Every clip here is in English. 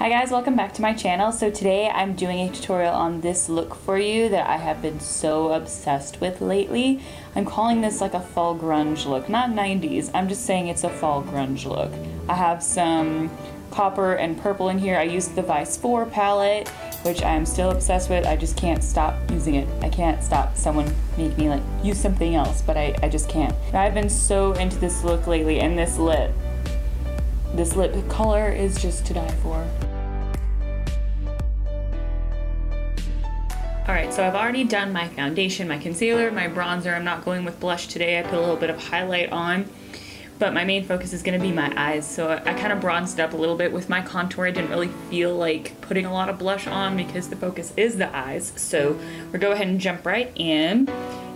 Hi guys, welcome back to my channel. So today I'm doing a tutorial on this look for you that I have been so obsessed with lately. I'm calling this like a fall grunge look, not 90s. I'm just saying it's a fall grunge look. I have some copper and purple in here. I used the Vice 4 palette, which I'm still obsessed with. I just can't stop using it. I can't stop someone make me like use something else, but I, I just can't. I've been so into this look lately and this lip. This lip color is just to die for. Alright, so I've already done my foundation, my concealer, my bronzer. I'm not going with blush today. I put a little bit of highlight on. But my main focus is going to be my eyes. So I, I kind of bronzed up a little bit with my contour. I didn't really feel like putting a lot of blush on because the focus is the eyes. So we'll go ahead and jump right in.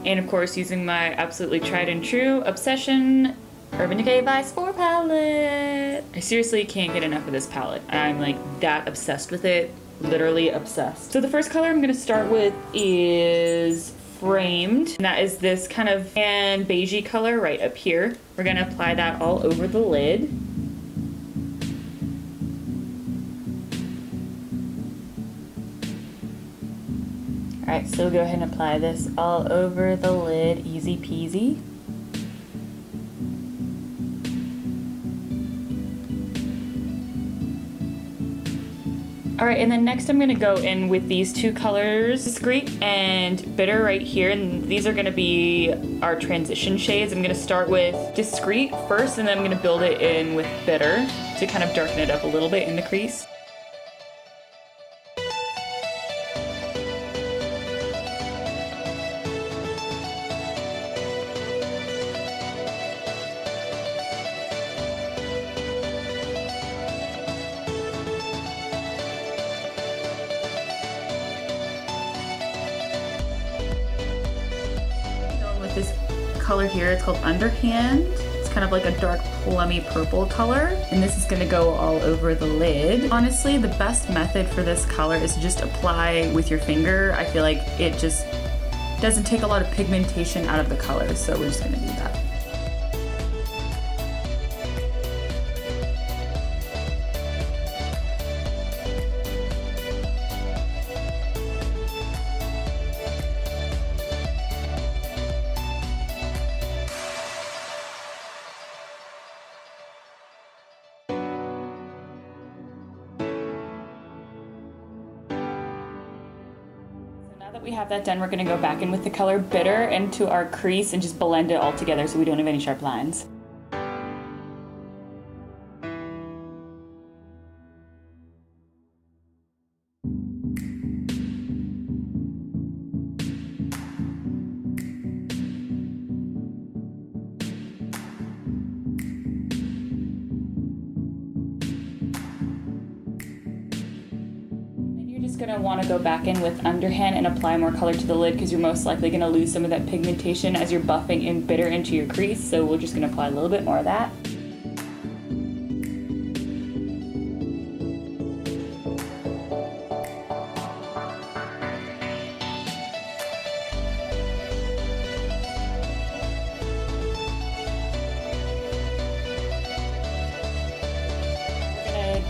And of course, using my absolutely tried and true Obsession Urban Decay Vice 4 palette. I seriously can't get enough of this palette. I'm like that obsessed with it literally obsessed. So the first color I'm gonna start with is Framed. And that is this kind of and beigey color right up here. We're gonna apply that all over the lid. Alright, so go ahead and apply this all over the lid, easy peasy. All right, and then next I'm gonna go in with these two colors, Discreet and Bitter right here, and these are gonna be our transition shades. I'm gonna start with Discreet first, and then I'm gonna build it in with Bitter to kind of darken it up a little bit in the crease. Color here. It's called Underhand. It's kind of like a dark plummy purple color. And this is gonna go all over the lid. Honestly, the best method for this color is to just apply with your finger. I feel like it just doesn't take a lot of pigmentation out of the color. So we're just gonna do that. That we have that done, we're gonna go back in with the color Bitter into our crease and just blend it all together so we don't have any sharp lines. Just gonna wanna go back in with underhand and apply more color to the lid because you're most likely gonna lose some of that pigmentation as you're buffing in bitter into your crease. So we're just gonna apply a little bit more of that.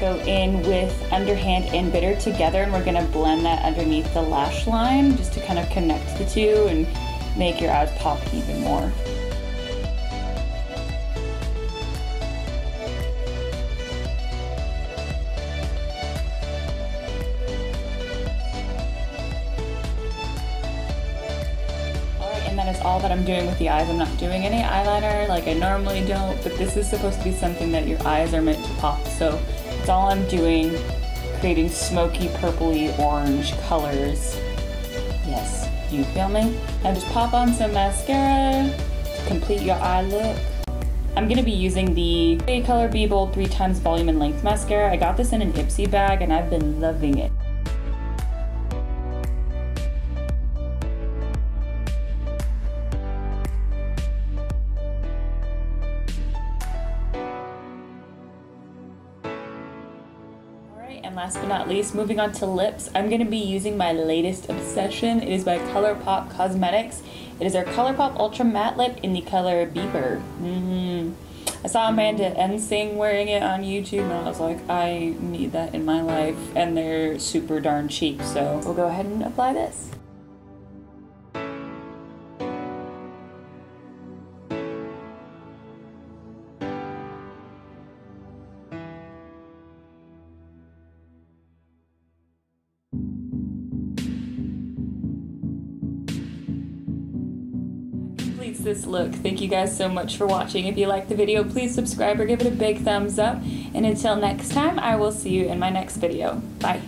Go in with underhand and bitter together and we're gonna blend that underneath the lash line just to kind of connect the two and make your eyes pop even more. That is all that I'm doing with the eyes. I'm not doing any eyeliner like I normally don't, but this is supposed to be something that your eyes are meant to pop. So that's all I'm doing, creating smoky purpley orange colors. Yes, you feel me? Now just pop on some mascara to complete your eye look. I'm to be using the Color Be Bold 3 times volume and length mascara. I got this in an Ipsy bag and I've been loving it. And last but not least, moving on to lips, I'm going to be using my latest obsession. It is by ColourPop Cosmetics. It is our ColourPop Ultra Matte Lip in the color Beeper. Mm -hmm. I saw Amanda Ensing wearing it on YouTube, and I was like, I need that in my life, and they're super darn cheap. So we'll go ahead and apply this. Completes this look. Thank you guys so much for watching. If you liked the video, please subscribe or give it a big thumbs up. And until next time, I will see you in my next video. Bye.